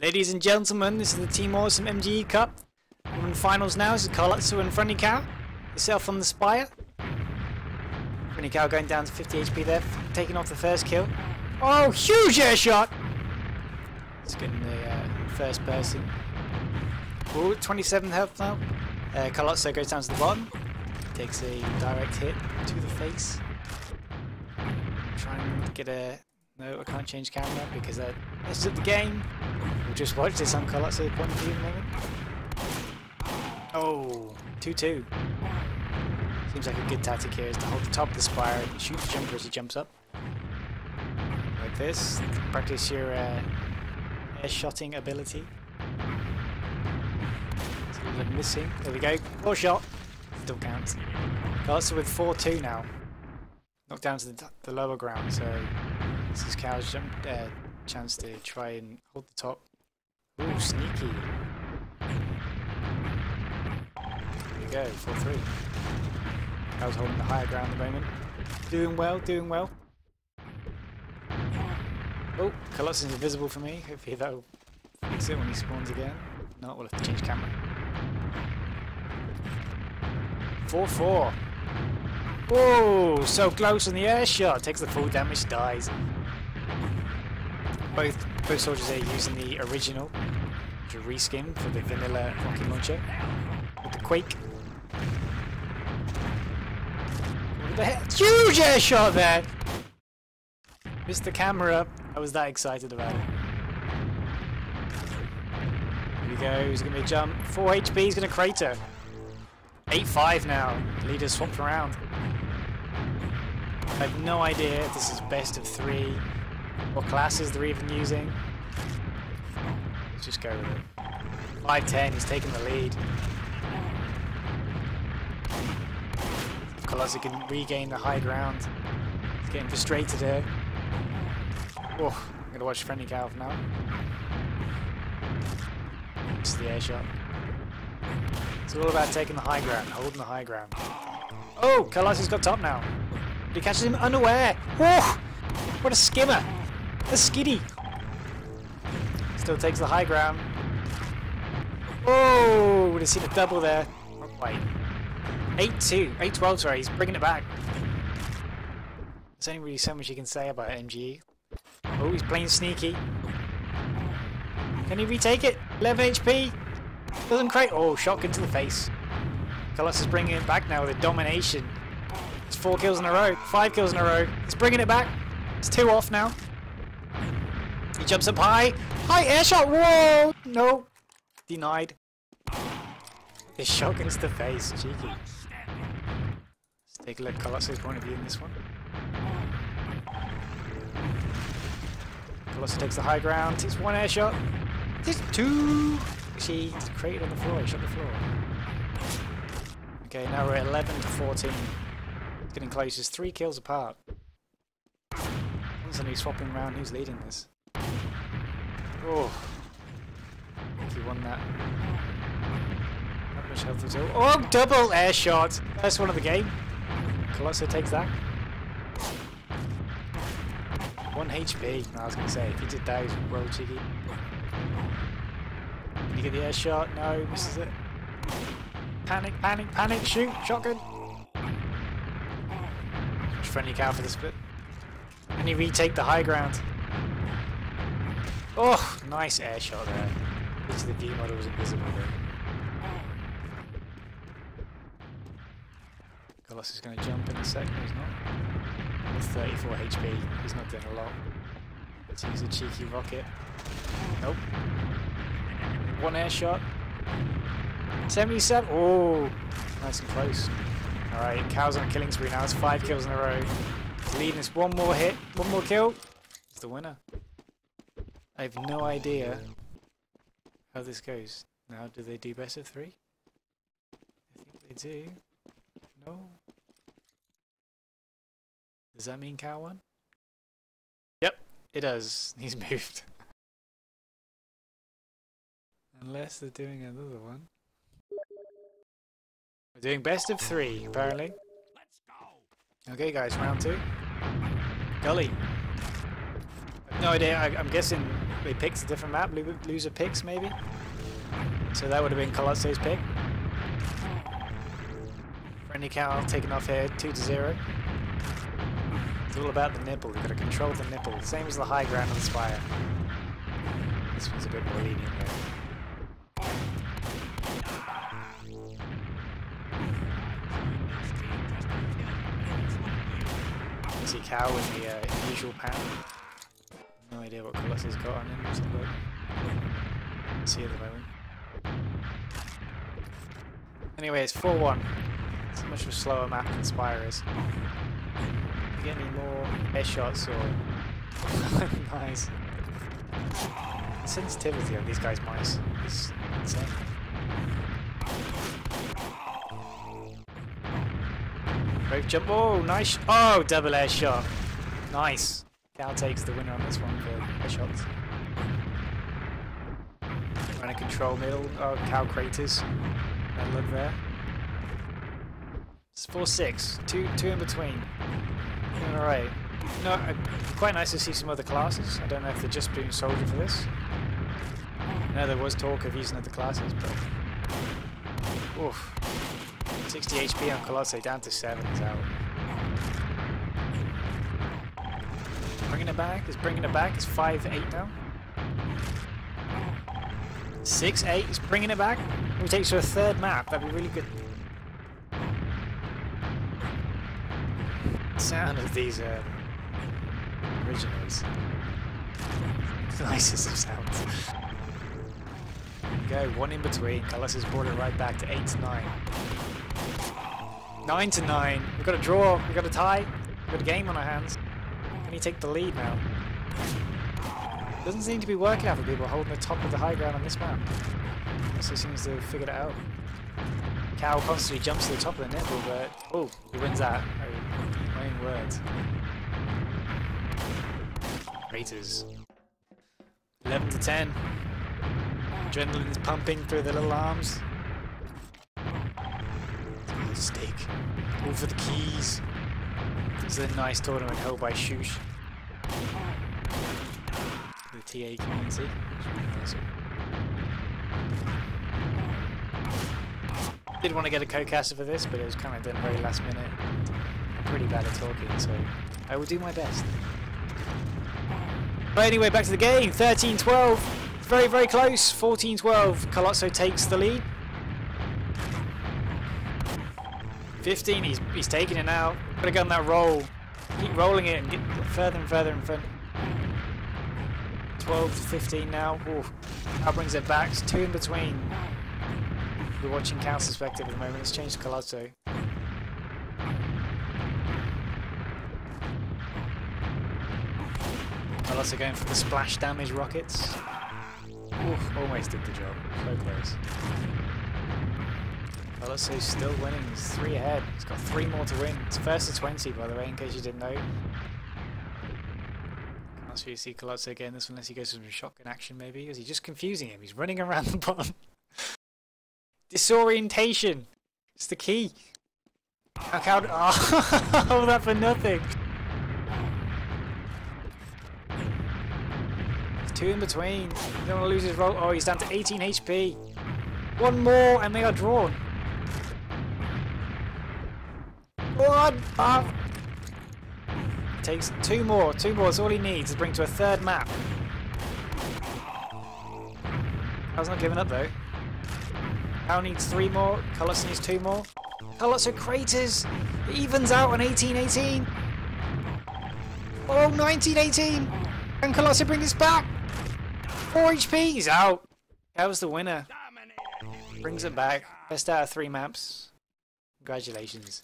Ladies and gentlemen, this is the Team Awesome MGE Cup. We're in finals now. This is Carlotso and Friendly Cow. Yourself on the Spire. Friendly Cow going down to 50 HP there, taking off the first kill. Oh, huge air shot! It's getting the uh, first person. Oh, 27 health now. Uh, goes down to the bottom. Takes a direct hit to the face. Trying to get a... No, I can't change camera because that messes up the game. We'll just watch this on Carlotso's point of view in a moment. Oh, 2-2. Seems like a good tactic here is to hold the top of the spire and shoot the jumper as he jumps up. Like this. Practice your uh, air shotting ability. It's a little bit missing. There we go. Four shot. Still counts. Carlotso with 4-2 now. Knocked down to the, the lower ground, so this is Cow's jump, uh, chance to try and hold the top. Ooh, sneaky. There you go, 4-3. I was holding the higher ground at the moment. Doing well, doing well. Oh, Colossus is invisible for me. Hopefully that'll fix it when he spawns again. No, we'll have to change camera. 4-4. Whoa, so close on the air shot. Takes the full damage, dies. Both both soldiers are using the original, which reskin for the vanilla rocket launcher. With the Quake. What the? Huge air shot there! Missed the camera. I was that excited about it. Here we go, he's gonna be a jump. 4 HP, he's gonna crater. 8-5 now. Leader swapped around. I have no idea if this is best of three, what classes they're even using. Let's just go with it. 5-10, he's taking the lead. If Colossus can regain the high ground. He's getting frustrated here. Oh, I'm gonna watch Friendly Cow now. It's the air shot. It's all about taking the high ground, holding the high ground. Oh, Colossus got top now. He catches him unaware. Oh, what a skimmer. A skiddy. Still takes the high ground. Oh, would have seen a double there. Quite. 8-2. 8-12, sorry. He's bringing it back. There's only really so much you can say about MGE. Oh, he's playing sneaky. Can he retake it? 11 HP. Doesn't create. Oh, shotgun to the face. Colossus is bringing it back now with a domination. It's four kills in a row. Five kills in a row. He's bringing it back. It's two off now. He jumps up high. High air shot. Whoa! No. Denied. The shotgun to the face. Cheeky. Let's take a look at Colossus' point of view in this one. Colossus takes the high ground. Takes one air shot. Takes two. She created on the floor. He shot the floor. Okay, now we're at 11 to 14. It's getting close. It's three kills apart. Constantly swapping around who's leading this. Oh. He won that. Not much health at all. Oh, double air shot! First one of the game. Colosso takes that. One HP. I was going to say, if he did that, he's well cheeky. Can you get the air shot? No, misses it. Panic, panic, panic, shoot, shotgun. Friendly cow for the split. And he retake the high ground. Oh, nice air shot there. Which the V model was invisible there. Colossus is going to jump in a second, he's not. With 34 HP, he's not doing a lot. Let's use a cheeky rocket. Nope. One air shot. 77. Oh, nice and close. Alright, Cow's on a killing spree now. It's five kills in a row. Leading us one more hit, one more kill. It's the winner. I have no idea how this goes. Now, do they do best of three? I think they do. No? Does that mean Cow one? Yep, it does. He's moved. Unless they're doing another one. We're doing best of three, apparently. Let's go. Okay, guys, round two. Gully. No idea. I, am guessing they picked a different map. Loser picks, maybe? So that would have been Colosso's pick. Friendly cow taken off here, 2 to 0. It's all about the nipple. You've got to control the nipple. Same as the high ground on the Spire. This one's a bit more lenient though. Cow in the uh, usual pan. No idea what Colossus got on him. Just look. See at the moment. Anyway, it's 4-1. So much of a slower map than Spire is. You get any more air shots or... nice. The sensitivity on these guys' mice is insane. Brave jump. Oh, nice. Oh, double air shot. Nice. Cal takes the winner on this one for air shots. Trying to control middle. Oh, Cal craters. That look there. It's 4-6. Two, two in between. Alright. No, quite nice to see some other classes. I don't know if they're just doing soldier for this. No, there was talk of using other classes, but... Oof. 60 HP on Colossae, down to 7 is out. Bringing it back, is bringing it back, it's 5-8 now. 6-8 is bringing it back. We take to a third map, that'd be really good. sound of these uh, originals. the nicest of sounds. Go, one in between. Cullis has brought it right back to 8 to 9. 9 to 9. We've got a draw. We've got a tie. We've got a game on our hands. Can he take the lead now? Doesn't seem to be working out for people holding the top of the high ground on this map. Also seems to have figured it out. Cow constantly jumps to the top of the nipple, but... Oh, he wins that. Oh, My own words. Raiders. 11 to 10. Adrenaline's pumping through the little arms. Stake. All for the keys. This is a nice tournament held by Shush. The TA community. Did want to get a co-caster for this, but it was kind of done very last minute. I'm pretty bad at talking, so I will do my best. But anyway, back to the game. 13-12. Very, very close. 14-12. Colosso takes the lead. 15, he's, he's taking it now. Gotta get on that roll. Keep rolling it and get further and further in front. 12 to 15 now. Ooh. That brings it back. It's two in between. We're watching Cal's perspective at the moment. It's changed to Colosso. also going for the splash damage rockets. Oof, almost did the job. So close. Colosso's still winning. He's three ahead. He's got three more to win. It's first to 20, by the way, in case you didn't know. Can't see Colosso getting this unless he goes for some shotgun action, maybe. Is he just confusing him? He's running around the bottom. Disorientation. It's the key. How, oh, all that for nothing. Two in between. Don't want to lose his roll. Oh, he's down to 18 HP. One more and they are drawn. One! Ah. Takes two more. Two more. That's all he needs to bring to a third map. I not giving up though. Hal needs three more. Cullis needs two more. Are craters. It evens out on 18-18. Oh, 19-18. Can Colossi bring this back? 4 HP, he's out. That the winner. Brings it back. Best out of three maps. Congratulations.